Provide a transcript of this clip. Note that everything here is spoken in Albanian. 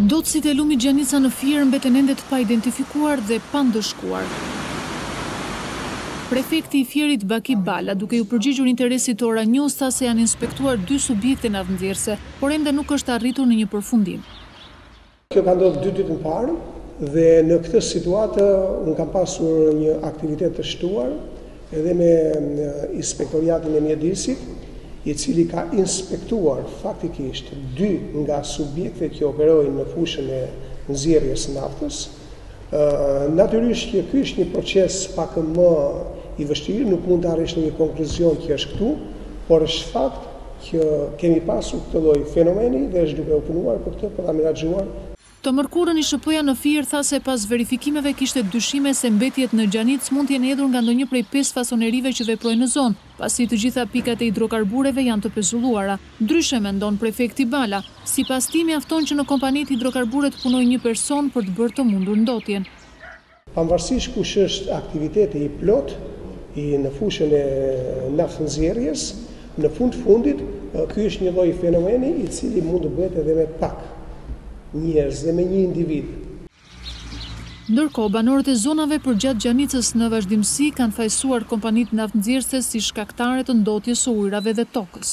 Ndotësit e lumit Gjanica në Fier mbeten ende të paidentifikuar dhe pandëshkuar. Prefekti i Fierit Baki Bala duke iu përgjigjur interesit të Ora News tha se janë inspektuar dy subjekte naftënxjerrëse, por ende nuk është arritur në një përfundim. Kjo ka ndodhur dy ditë më parë dhe në këtë situatë unë kam pasur një aktivitet të shtuar edhe me inspektoriatin e mjedisit, i cili ka inspektuar faktikisht dy nga subjektet që operojnë në fushën e nxjerrjes së naftës, Natyrisht që ky është një proces pak më i vështirë, nuk mund të arrish në një konkluzion që është këtu, por është fakt që kemi pasur këtë lloj fenomeni dhe është duke u punuar për këtë, për ta menaxhuar. Të mërkurën IShP-ja në Fier tha se pas verifikimeve kishte dyshime se mbetjet në Gjanicë mund të jenë hedhur nga ndonjë prej pesë fasonerive që veprojnë në zonë. pasi të gjitha pikat e hidrokarbureve janë të pezulluara. Ndryshe mendon prefekti Bala. Sipas tij, mjafton që në kompanitë hidrokarbure të punojë një person për të bërë të mundur ndotjen. Pavarësisht kush është, aktiviteti i plotë i në fushën e naftënxjerrjes, në fund fundit, ky është një lloj fenomeni i cili mund të bëhet edhe me pak njerëz dhe me një individ. Ndërkohë, banorët e zonave përgjatë Gjanicës në vazhdimësi kanë fajësuar kompanitë naftnxjerrëse si shkaktare të ndotjes së ujërave dhe tokës.